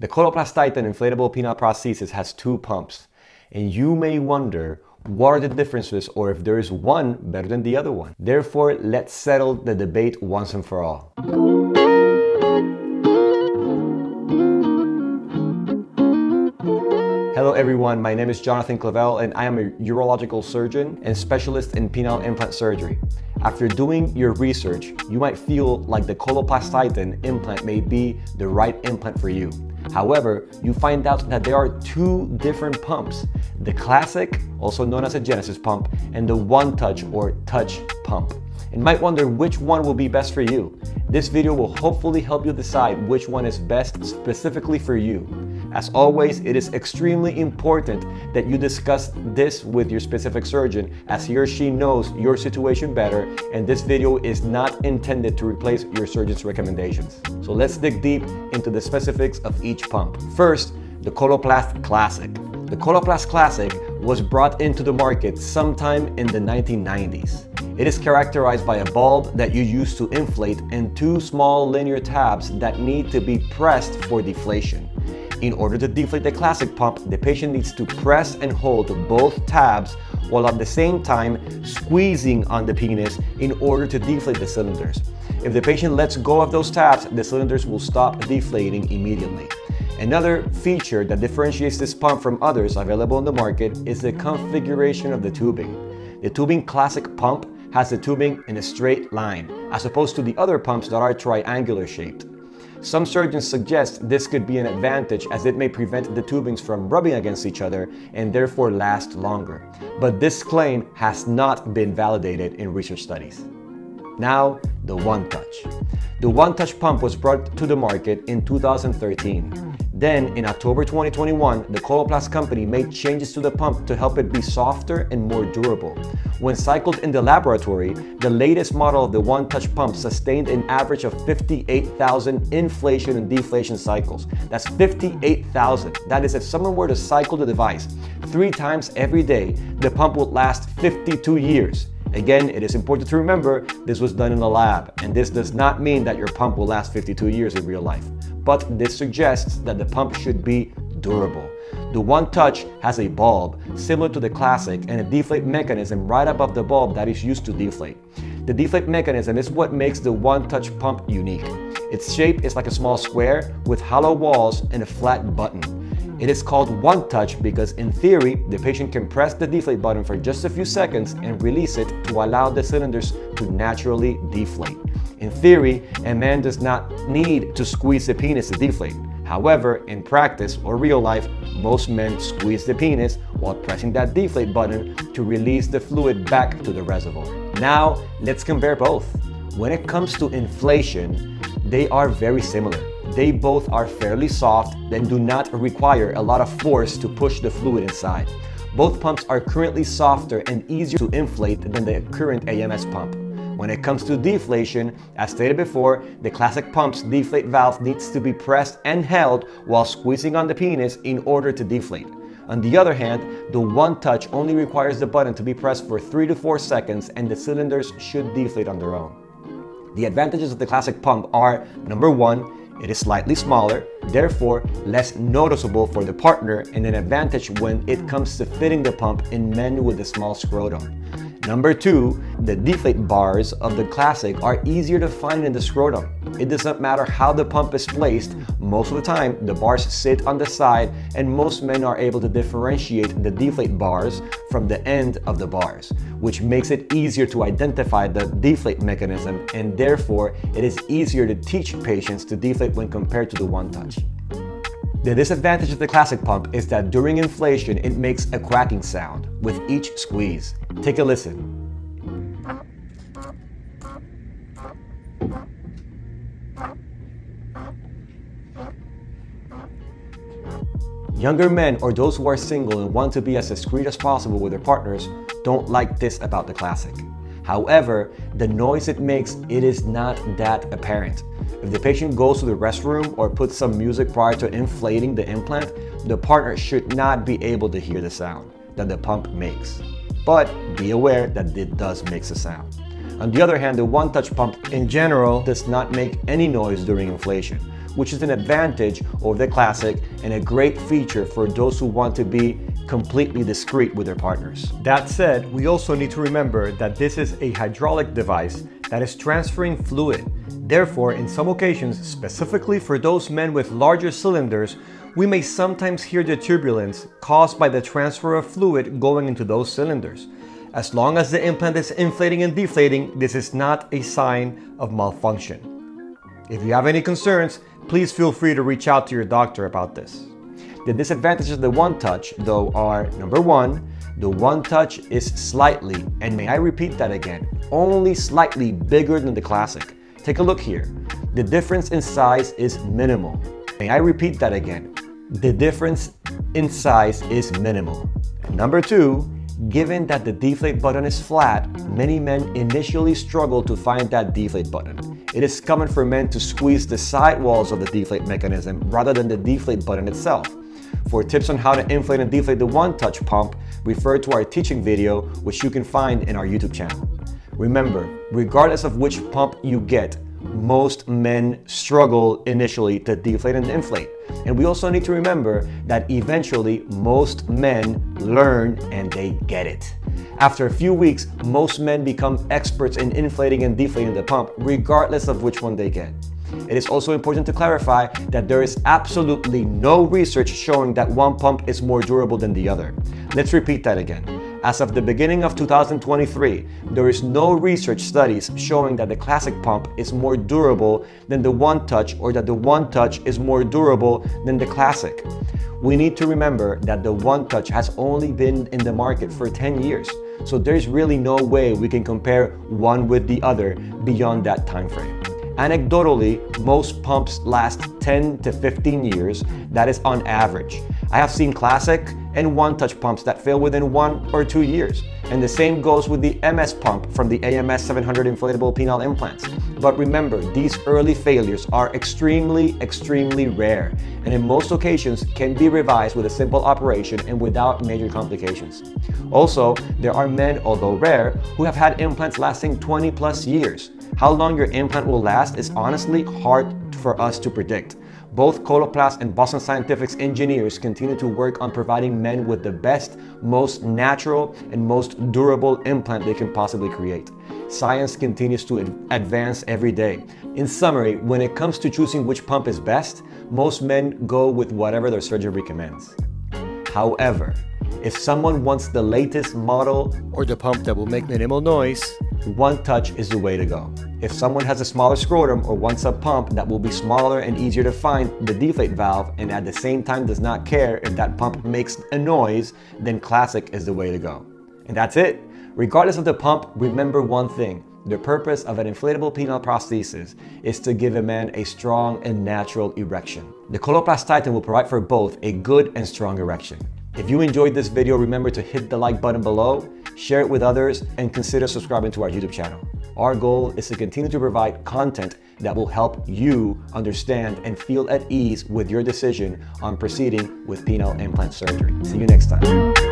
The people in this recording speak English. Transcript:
The Coloplast Titan inflatable penile prosthesis has two pumps, and you may wonder what are the differences or if there is one better than the other one. Therefore, let's settle the debate once and for all. Hello everyone, my name is Jonathan Clavell and I am a urological surgeon and specialist in penile implant surgery. After doing your research, you might feel like the Coloplast Titan implant may be the right implant for you. Mm-hmm. However, you find out that there are two different pumps, the classic, also known as a Genesis pump, and the One Touch or Touch pump. And might wonder which one will be best for you. This video will hopefully help you decide which one is best specifically for you. As always, it is extremely important that you discuss this with your specific surgeon as he or she knows your situation better and this video is not intended to replace your surgeon's recommendations. So let's dig deep into the specifics of each pump. First, the Coloplast Classic. The Coloplast Classic was brought into the market sometime in the 1990s. It is characterized by a bulb that you use to inflate and two small linear tabs that need to be pressed for deflation. In order to deflate the classic pump, the patient needs to press and hold both tabs while at the same time squeezing on the penis in order to deflate the cylinders. If the patient lets go of those tabs, the cylinders will stop deflating immediately. Another feature that differentiates this pump from others available on the market is the configuration of the tubing. The tubing classic pump has the tubing in a straight line, as opposed to the other pumps that are triangular shaped. Some surgeons suggest this could be an advantage as it may prevent the tubings from rubbing against each other and therefore last longer. But this claim has not been validated in research studies. Now, the One Touch. The One Touch pump was brought to the market in 2013. Then, in October 2021, the Coloplast company made changes to the pump to help it be softer and more durable. When cycled in the laboratory, the latest model of the One Touch pump sustained an average of 58,000 inflation and deflation cycles. That's 58,000. That is, if someone were to cycle the device three times every day, the pump would last 52 years. Again, it is important to remember this was done in a lab, and this does not mean that your pump will last 52 years in real life but this suggests that the pump should be durable. The One Touch has a bulb similar to the Classic and a deflate mechanism right above the bulb that is used to deflate. The deflate mechanism is what makes the One Touch pump unique. Its shape is like a small square with hollow walls and a flat button. It is called One Touch because in theory, the patient can press the deflate button for just a few seconds and release it to allow the cylinders to naturally deflate. In theory, a man does not need to squeeze the penis to deflate. However, in practice or real life, most men squeeze the penis while pressing that deflate button to release the fluid back to the reservoir. Now, let's compare both. When it comes to inflation, they are very similar. They both are fairly soft and do not require a lot of force to push the fluid inside. Both pumps are currently softer and easier to inflate than the current AMS pump. When it comes to deflation, as stated before, the classic pump's deflate valve needs to be pressed and held while squeezing on the penis in order to deflate. On the other hand, the One Touch only requires the button to be pressed for 3 to 4 seconds and the cylinders should deflate on their own. The advantages of the classic pump are number one, it is slightly smaller, therefore less noticeable for the partner and an advantage when it mm. comes to fitting the pump in men with a small scrotum. Number two, the deflate bars of the Classic are easier to find in the scrotum. It doesn't matter how the pump is placed, most of the time the bars sit on the side and most men are able to differentiate the deflate bars from the end of the bars, which makes it easier to identify the deflate mechanism and therefore it is easier to teach patients to deflate when compared to the One Touch. The disadvantage of the classic pump is that during inflation, it makes a quacking sound with each squeeze. Take a listen. Younger men or those who are single and want to be as discreet as possible with their partners don't like this about the classic. However, the noise it makes, it is not that apparent. If the patient goes to the restroom or puts some music prior to inflating the implant, the partner should not be able to hear the sound that the pump makes. But be aware that it does make a sound. On the other hand, the one-touch pump in general does not make any noise during inflation, which is an advantage over the Classic and a great feature for those who want to be completely discreet with their partners. That said, we also need to remember that this is a hydraulic device that is transferring fluid. Therefore, in some occasions, specifically for those men with larger cylinders, we may sometimes hear the turbulence caused by the transfer of fluid going into those cylinders. As long as the implant is inflating and deflating, this is not a sign of malfunction. If you have any concerns, please feel free to reach out to your doctor about this. The disadvantages of the One Touch, though, are number one, the One Touch is slightly, and may I repeat that again, only slightly bigger than the Classic. Take a look here. The difference in size is minimal. May I repeat that again? The difference in size is minimal. Number two, given that the deflate button is flat, many men initially struggle to find that deflate button. It is common for men to squeeze the sidewalls of the deflate mechanism rather than the deflate button itself. For tips on how to inflate and deflate the One Touch pump, refer to our teaching video, which you can find in our YouTube channel. Remember, regardless of which pump you get, most men struggle initially to deflate and inflate. And we also need to remember that eventually most men learn and they get it. After a few weeks, most men become experts in inflating and deflating the pump, regardless of which one they get. It is also important to clarify that there is absolutely no research showing that one pump is more durable than the other. Let's repeat that again. As of the beginning of 2023, there is no research studies showing that the classic pump is more durable than the One Touch or that the One Touch is more durable than the classic. We need to remember that the One Touch has only been in the market for 10 years, so there's really no way we can compare one with the other beyond that time frame. Anecdotally, most pumps last 10 to 15 years. That is on average. I have seen classic and one-touch pumps that fail within one or two years. And the same goes with the MS pump from the AMS 700 inflatable penile implants. But remember, these early failures are extremely, extremely rare, and in most occasions can be revised with a simple operation and without major complications. Also, there are men, although rare, who have had implants lasting 20 plus years. How long your implant will last is honestly hard for us to predict. Both Coloplast and Boston Scientific's engineers continue to work on providing men with the best, most natural, and most durable implant they can possibly create. Science continues to advance every day. In summary, when it comes to choosing which pump is best, most men go with whatever their surgeon recommends. However, if someone wants the latest model or the pump that will make minimal noise, one touch is the way to go. If someone has a smaller scrotum or wants a pump that will be smaller and easier to find the deflate valve and at the same time does not care if that pump makes a noise, then classic is the way to go. And that's it. Regardless of the pump, remember one thing. The purpose of an inflatable penile prosthesis is to give a man a strong and natural erection. The Coloplast Titan will provide for both a good and strong erection. If you enjoyed this video, remember to hit the like button below, share it with others, and consider subscribing to our YouTube channel. Our goal is to continue to provide content that will help you understand and feel at ease with your decision on proceeding with penile implant surgery. See you next time.